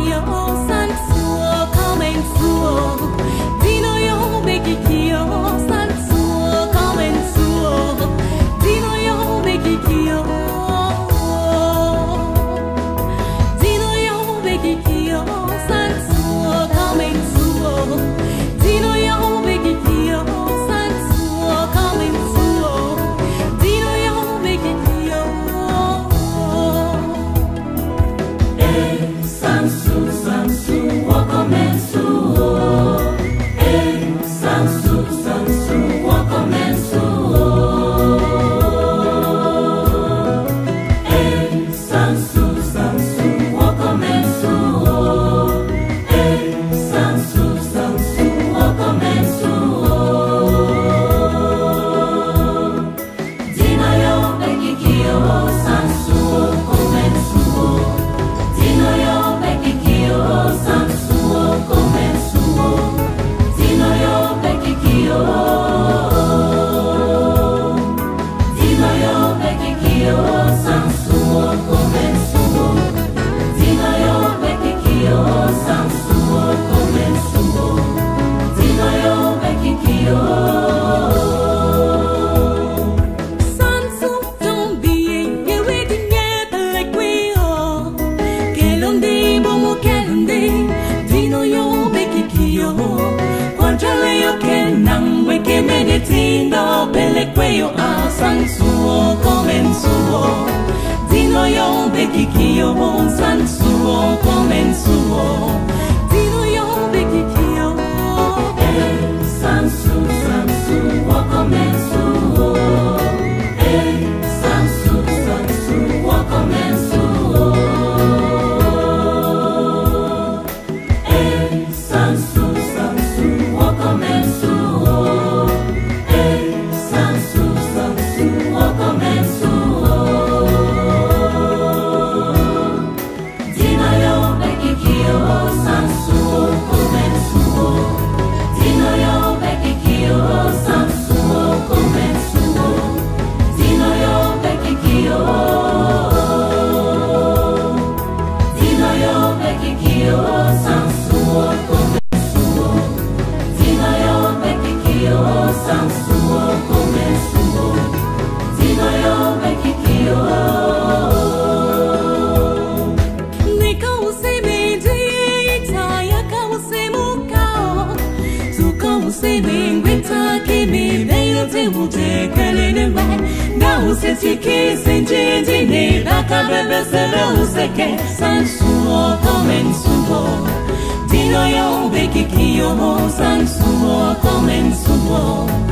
有。cuello a Sansuo comenzó. mutekelelewa nga usetikise njinjini nakabebesele useke sansuo kome nsuo dino yo ubekikiyomo sansuo kome nsuo